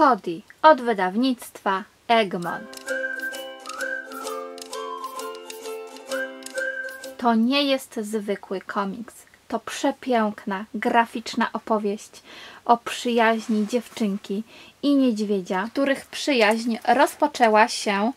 Cody od wydawnictwa Egmont. To nie jest zwykły komiks. To przepiękna, graficzna opowieść o przyjaźni dziewczynki i niedźwiedzia, których przyjaźń rozpoczęła się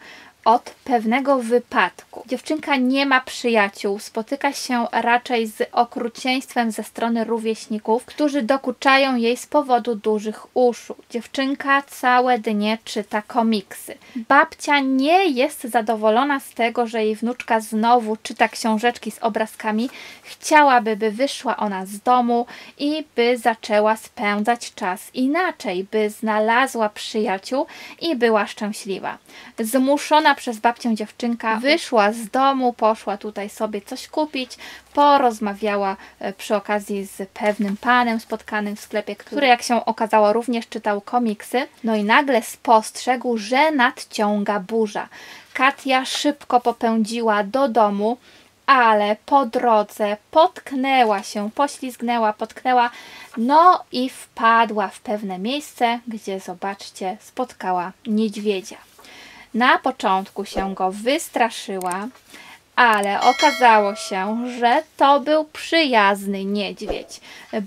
od pewnego wypadku. Dziewczynka nie ma przyjaciół, spotyka się raczej z okrucieństwem ze strony rówieśników, którzy dokuczają jej z powodu dużych uszu. Dziewczynka całe dnie czyta komiksy. Babcia nie jest zadowolona z tego, że jej wnuczka znowu czyta książeczki z obrazkami. Chciałaby, by wyszła ona z domu i by zaczęła spędzać czas inaczej, by znalazła przyjaciół i była szczęśliwa. Zmuszona przez babcię dziewczynka wyszła z domu, poszła tutaj sobie coś kupić, porozmawiała e, przy okazji z pewnym panem spotkanym w sklepie, który jak się okazało również czytał komiksy. No i nagle spostrzegł, że nadciąga burza. Katia szybko popędziła do domu, ale po drodze potknęła się, poślizgnęła, potknęła, no i wpadła w pewne miejsce, gdzie zobaczcie, spotkała niedźwiedzia. Na początku się go wystraszyła, ale okazało się, że to był przyjazny niedźwiedź.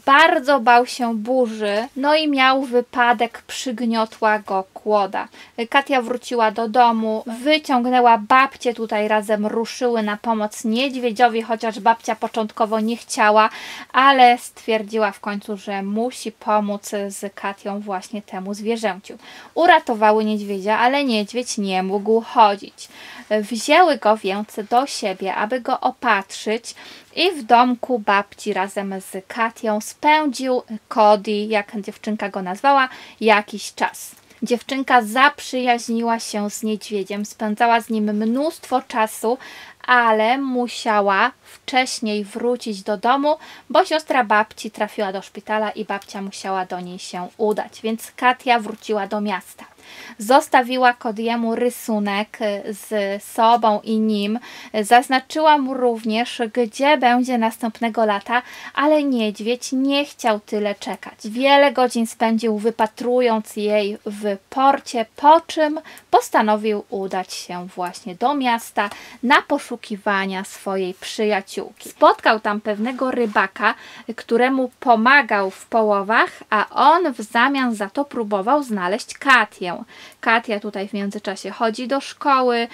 Bardzo bał się burzy, no i miał wypadek, przygniotła go kłoda. Katia wróciła do domu, wyciągnęła babcię, tutaj razem ruszyły na pomoc niedźwiedziowi, chociaż babcia początkowo nie chciała, ale stwierdziła w końcu, że musi pomóc z Katią właśnie temu zwierzęciu. Uratowały niedźwiedzia, ale niedźwiedź nie mógł chodzić. Wzięły go więc do siebie, aby go opatrzyć i w domku babci razem z Katią spędził Cody, jak dziewczynka go nazwała, jakiś czas. Dziewczynka zaprzyjaźniła się z niedźwiedziem, spędzała z nim mnóstwo czasu, ale musiała wcześniej wrócić do domu, bo siostra babci trafiła do szpitala i babcia musiała do niej się udać, więc Katia wróciła do miasta. Zostawiła Kodiemu rysunek z sobą i nim. Zaznaczyła mu również, gdzie będzie następnego lata, ale niedźwiedź nie chciał tyle czekać. Wiele godzin spędził wypatrując jej w porcie, po czym postanowił udać się właśnie do miasta na poszukiwania swojej przyjaciółki. Spotkał tam pewnego rybaka, któremu pomagał w połowach, a on w zamian za to próbował znaleźć Katię. Katia tutaj w międzyczasie chodzi do szkoły.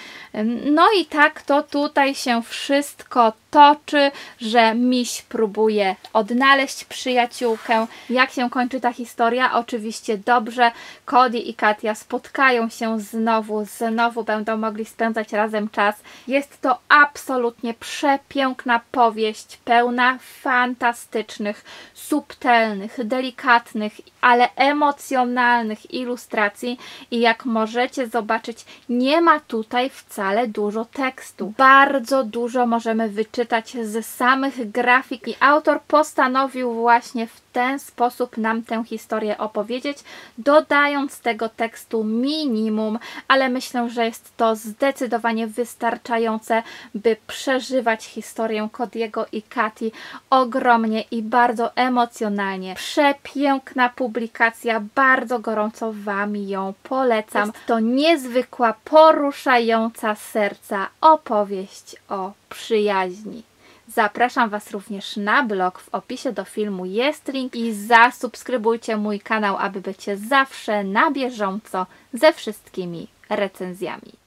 No i tak to tutaj się wszystko toczy, że miś próbuje odnaleźć przyjaciółkę. Jak się kończy ta historia? Oczywiście dobrze. Cody i Katia spotkają się znowu, znowu będą mogli spędzać razem czas. Jest to absolutnie przepiękna powieść, pełna fantastycznych, subtelnych, delikatnych, ale emocjonalnych ilustracji i jak możecie zobaczyć, nie ma tutaj wcale dużo tekstu. Bardzo dużo możemy wyczytać z samych grafik i autor postanowił właśnie w ten sposób nam tę historię opowiedzieć, dodając tego tekstu minimum, ale myślę, że jest to zdecydowanie wystarczające, by przeżywać historię Kodiego i Kati ogromnie i bardzo emocjonalnie. Przepiękna publikacja, bardzo gorąco Wam ją polecam. Jest to niezwykła, poruszająca serca opowieść o przyjaźni. Zapraszam Was również na blog. W opisie do filmu jest link i zasubskrybujcie mój kanał, aby być zawsze na bieżąco ze wszystkimi recenzjami.